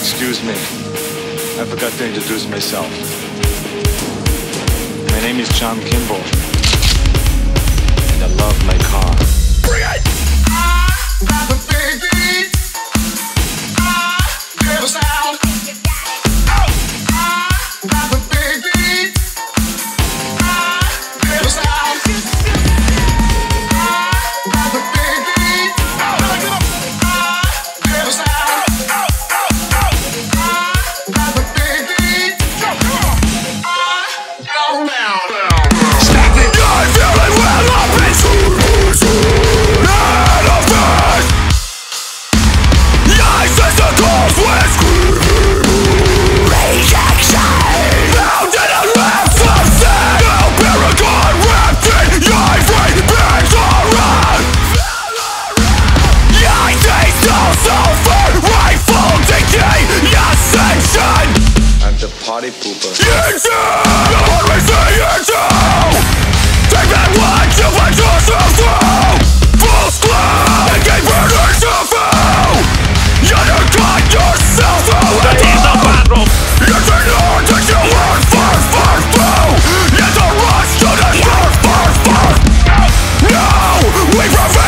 excuse me. I forgot to introduce myself. My name is John Kimball. And I love my car. Bring it! Party pooper. It's you! You! Take back what you put yourself through! Full screw! And keep burning yourself You done yourself through the devil! It's an art that you work for, for, through! It's a rush to the for, for! No! We prevail!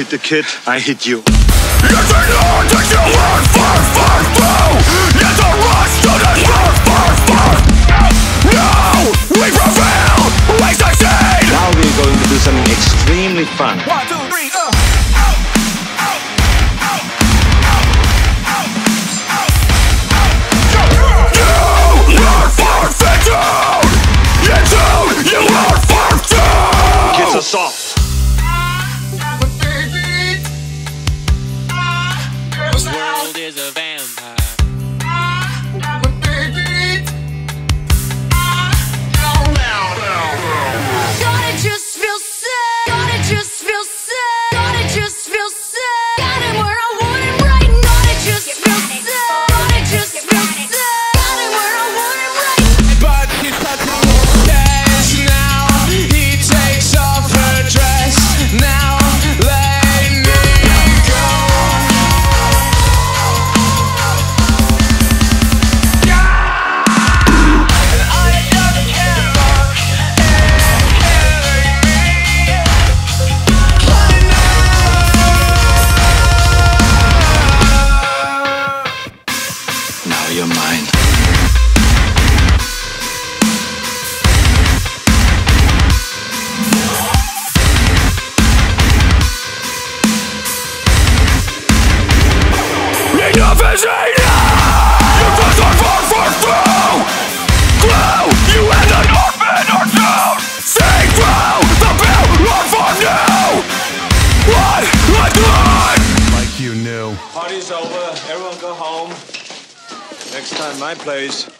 Hit the kid, I hit you. Yes, an art that you work for, for, through! Yes, a rush to the start, for, for! No! We prevail! We succeed! Now we're going to do something extremely fun. One, two, three, uh! You are forfeited! Yes, you, you are forfeited! Kids are soft. Is a Enough is enough! You just are far, far through! Glue! You and an orphan are down! See through the bill or for new! What? Like blood! like you knew. Party's over. Everyone go home. Next time, my place.